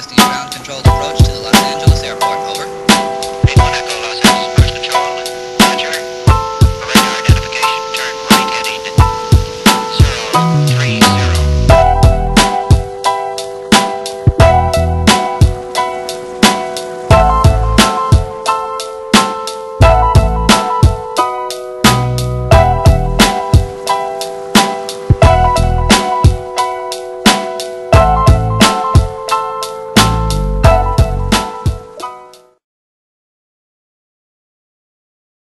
requesting ground control.